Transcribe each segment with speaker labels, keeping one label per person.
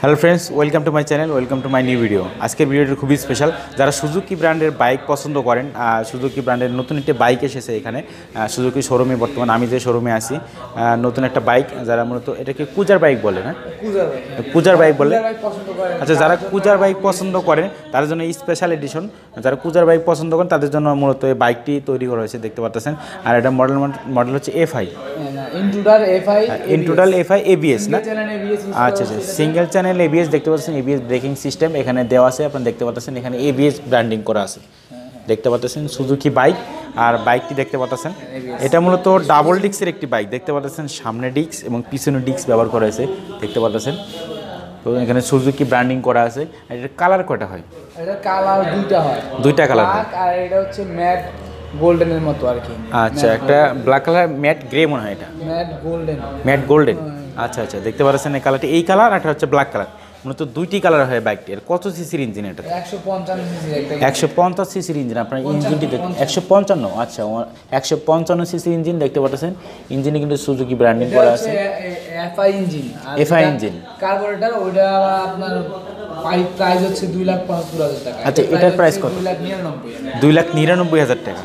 Speaker 1: Hello friends welcome to my channel welcome to my new video আজকের ভিডিওটি খুবই special যারা সুজুকি ব্র্যান্ডের বাইক পছন্দ করেন সুজুকি ব্র্যান্ডের নতুন একটি বাইক এসেছে এখানে সুজুকি শোরুমে বর্তমান। আমি যে শোরুমে আছি নতুন একটা বাইক যারা মূলত এটাকে কুজার বাইক বলে না? কুজার বাইক বলে। আচ্ছা যারা কুজার বাইক পছন্দ করেন তাদের জন্য স্পেশাল এডিশন যারা কুজার বাইক পছন্দ করেন তাদের জন্য মূলত এই বাইকটি তৈরি করা হয়েছে দেখতে পাচ্ছেন আর এটা মডেল মডেল হচ্ছে F I
Speaker 2: FI
Speaker 1: in total F I ABS না? আচ্ছা আচ্ছা সিঙ্গেল চ্যানেল এবিএস দেখতে পাচ্ছেন এবিএস ব্রেকিং সিস্টেম এখানে দেওয়া আছে আপনারা দেখতে পাচ্ছেন এখানে এবিএস ব্র্যান্ডিং করা আছে। দেখতে পাচ্ছেন সুজুকি বাইক আর বাইকটি দেখতে পাচ্ছেন। এটা মূলত ডাবল ডিক্সের একটি বাইক দেখতে পাচ্ছেন সামনে ডিক্স এবং পিছনে ডিক্স ব্যবহার করা হয়েছে দেখতে পাচ্ছেন। তো এখানে সুজুকি ব্র্যান্ডিং করা আছে আর এটার কালার কয়টা হয়?
Speaker 2: এটা কালার দুইটা হয়।
Speaker 1: দুইটা কালার হয়।
Speaker 2: আর এটা হচ্ছে ম্যাট গোল্ডেনের মতো আর কি।
Speaker 1: আচ্ছা একটা ব্ল্যাক কালার ম্যাট গ্রে মনে হয় এটা।
Speaker 2: Matte golden.
Speaker 1: Matte golden. আচ্ছা আচ্ছা দেখতে পাচ্ছেন এই কালারটি এই কালার আর একটা হচ্ছে ব্ল্যাক কালার মূলত দুইটি কালার হয় বাইকটি এর কত সিসির ইঞ্জিন এটা?
Speaker 2: একশো
Speaker 1: পঞ্চাশ সিসির ইঞ্জিন আপনার ইঞ্জিনটি একশো পঞ্চান্ন আচ্ছা একশো পঞ্চান্ন সিসির ইঞ্জিন দেখতে পাচ্ছেন ইঞ্জিনে কিন্তু সুজুকি ব্র্যান্ডিং করা আছে।
Speaker 2: FI engine
Speaker 1: FI engine।
Speaker 2: Carburettor ওইটা আপনার প্রাইস হচ্ছে দুই লাখ পঁচাত্তর হাজার টাকা।
Speaker 1: আচ্ছা, এটার প্রাইস কত?
Speaker 2: দুই লাখ নিরানব্বই
Speaker 1: হাজার টাকা।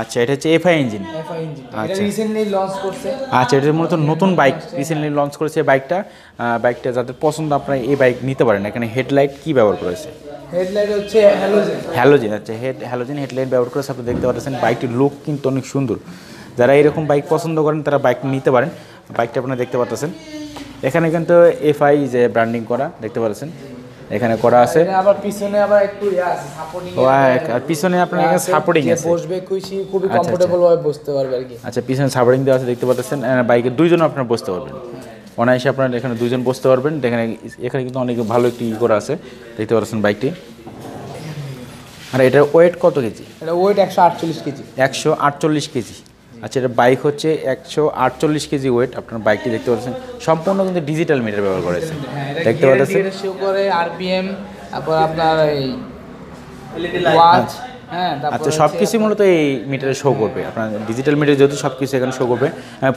Speaker 1: আচ্ছা এটা হচ্ছে এফআই ইঞ্জিন
Speaker 2: এফআই ইঞ্জিন এটা
Speaker 1: আচ্ছা।
Speaker 2: রিসেন্টলি লঞ্চ করছে।
Speaker 1: আচ্ছা এটা মূলত নতুন বাইক রিসেন্টলি লঞ্চ করেছে বাইকটা বাইকটা যাদের পছন্দ আপনারা এই বাইক নিতে পারেন। এখানে হেডলাইট কি ব্যবহার করেছে?
Speaker 2: হেডলাইট হচ্ছে হ্যালোজেন
Speaker 1: হ্যালোজেন আচ্ছা হেড হ্যালোজেন হেডলাইট ব্যবহার করেছে। আপনি দেখতে পাচ্ছেন বাইকটির লুক কিন্তু অনেক সুন্দর। যারা এরকম বাইক পছন্দ করেন তারা বাইক নিতে পারেন। বাইকটা আপনারা দেখতে পাচ্ছেন। এখানে কিন্তু এফআই যে ব্র্যান্ডিং করা দেখতে পাচ্ছেন। এখানে করা আছে।
Speaker 2: আবার পিছনে আবার একটু ইয়া আছে সাপোর্টিং
Speaker 1: এক- আর পিছনে আপনার এখানে সাপোর্টিং আছে।
Speaker 2: বসবে খুশি খুবই
Speaker 1: আচ্ছা,
Speaker 2: কমফোর্টেবল ভাবে বসতে পারবে আর কি।
Speaker 1: আচ্ছা পিছনে সাপোর্টিং দেওয়া আছে দেখতে পাচ্ছেন। বাইকে দুইজন আপনারা বসতে পারবেন। অনায়াসে আপনারা এখানে দুইজন বসতে পারবেন। এখানে এখানে কিন্তু অনেক ভালো একটি ই করা আছে। দেখতে পাচ্ছেন বাইকটি। আর এটার ওয়েট কত কেজি?
Speaker 2: এটা ওয়েট একশো আটচল্লিশ কেজি।
Speaker 1: একশো আটচল্লিশ কেজি। আচ্ছা এটা বাইক হচ্ছে একশো আটচল্লিশ কেজি ওয়েট আপনার বাইকটি দেখতে পাচ্ছেন। সম্পূর্ণ কিন্তু ডিজিটাল মিটার ব্যবহার করেছে
Speaker 2: হ্যাঁ
Speaker 1: দেখতে পাচ্ছেন?
Speaker 2: আরপিএম তারপর আপনার এই ওয়াচ তারপর
Speaker 1: আচ্ছা সব কিছু মূলত এই মিটারে শো করবে। আপনার ডিজিটাল মিটার যেহেতু সব কিছু এখানে শো করবে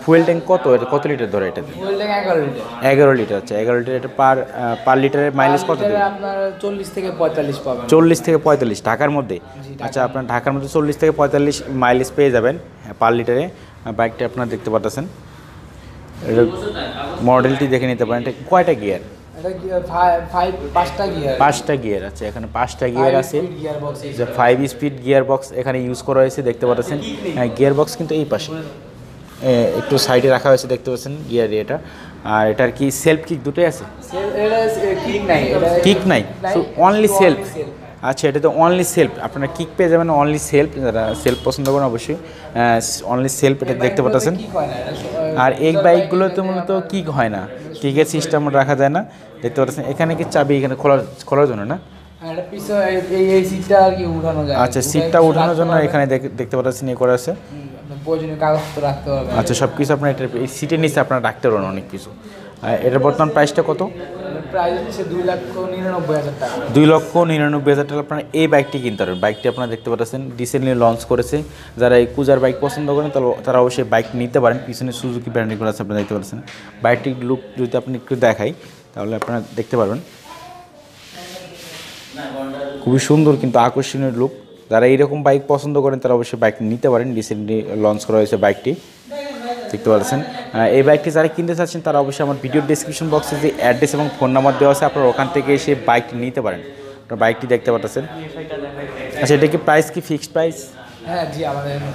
Speaker 1: ফুয়েল ট্যাঙ্ক কত? এটা কত লিটার ধরে
Speaker 2: ওয়েল্ডিং এগারো লিটার
Speaker 1: এগারো লিটার আচ্ছা এগারো লিটার এটা পার পার লিটারের মাইলেজ কত দেবে
Speaker 2: আপনার চল্লিশ থেকে পঁয়তাল্লিশ পাবেন।
Speaker 1: চল্লিশ থেকে পঁয়তাল্লিশ ঢাকার মধ্যে? আচ্ছা আপনার ঢাকার মধ্যে চল্লিশ থেকে পঁয়তাল্লিশ মাইলেজ পেয়ে যাবেন পার লিটারে বাইকটা আপনারা দেখতে পাচ্ছেন এটা মডেলটি দেখে নিতে পারেন। এটা কয়টা গিয়ার
Speaker 2: এটা পাঁচটা গিয়ার
Speaker 1: আছে এখানে পাঁচটা গিয়ার আছে। যে ফাইভ স্পিড গিয়ার বক্স এখানে ইউজ করা হয়েছে দেখতে পাচ্ছেন। গিয়ার বক্স কিন্তু এই পাশে। একটু সাইডে রাখা হয়েছে দেখতে পাচ্ছেন গিয়ার এটা। আর এটার কি সেলফ কিক দুটোই আছে?
Speaker 2: কিক নাই
Speaker 1: অনলি সেলফ আচ্ছা এটা তো অনলি সেলফ আপনারা কিক পেয়ে যাবেন অনলি সেলফ যারা সেলফ পছন্দ করেন অবশ্যই অনলি সেলফ এটা দেখতে পাচ্ছেন।
Speaker 2: হয়
Speaker 1: আর এই বাইকগুলো তো মূলত কিক হয় না। কিকের সিস্টেম রাখা যায় না। দেখতে পাচ্ছেন এখানে কি চাবি এখানে খোলার খোলার জন্য না?
Speaker 2: হ্যাঁ,
Speaker 1: আচ্ছা সিটটা উঠানোর জন্য এখানে দেখ- দেখতে পাচ্ছেন ইয়ে করা আছে।
Speaker 2: রাখতে পারবেন
Speaker 1: আচ্ছা সব কিছু আপনার এই সিটের নিচে আপনার রাখতে পারবেন অনেক কিছু। এটার বর্তমান প্রাইসটা কত?
Speaker 2: দুই লক্ষ নিরানব্বই হাজার টাকা।
Speaker 1: আপনারা এই বাইকটি কিনতে পারবেন। বাইকটি আপনারা দেখতে পাচ্ছেন রিসেন্টলি লঞ্চ করেছে। যারা এই কুজার বাইক পছন্দ করেন তারা অবশ্যই বাইক নিতে পারেন। পিছনে সুজুকি ব্র্যান্ডিং করা আছে আপনারা দেখতে পাচ্ছেন। বাইকটির লুক যদি আপনি একটু দেখাই তাহলে আপনারা দেখতে পারবেন। খুবই সুন্দর কিন্তু আকর্ষণীয় লুক যারা এইরকম বাইক পছন্দ করেন তারা অবশ্যই বাইক নিতে পারেন। রিসেন্টলি লঞ্চ করা হয়েছে বাইকটি দেখতে পাচ্ছেন এই বাইকটি যারা কিনতে চাচ্ছেন তারা অবশ্যই আমার ভিডিও ডিসক্রিপশন বক্সে যে অ্যাড্রেস এবং ফোন নাম্বার দেওয়া আছে আপনারা ওখান থেকে এসে বাইকটি নিতে পারেন। আপনার বাইকটি দেখতে পাচ্ছেন আচ্ছা এটা কি প্রাইস কি ফিক্সড প্রাইস
Speaker 2: হ্যাঁ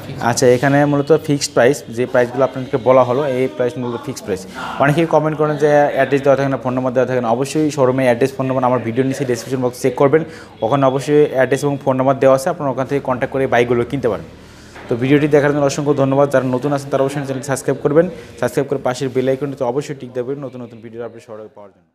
Speaker 2: ফিক্স
Speaker 1: আচ্ছা এখানে মূলত ফিক্সড প্রাইস যে প্রাইসগুলো আপনাদেরকে বলা হলো এই প্রাইস মূলত ফিক্সড প্রাইস অনেকেই কমেন্ট করেন যে অ্যাড্রেস দেওয়া থাকে না ফোন নাম্বার দেওয়া থাকে না। অবশ্যই শোরুমে অ্যাড্রেস ফোন নাম্বার আমার ভিডিও নিচে ডিসক্রিপশন বক্স চেক করবেন। ওখানে অবশ্যই অ্যাড্রেস এবং ফোন নাম্বার দেওয়া আছে আপনারা ওখান থেকে কন্ট্যাক্ট করে বাইকগুলো কিনতে পারেন। তো ভিডিওটি দেখার জন্য অসংখ্য ধন্যবাদ। যারা নতুন আছেন, তারা অবশ্যই চ্যানেল সাবস্ক্রাইব করবেন। সাবস্ক্রাইব করে পাশের বেল আইকনটি তো অবশ্যই টিক দেবেন নতুন নতুন ভিডিও আপনি সবাই পাওয়ার জন্য।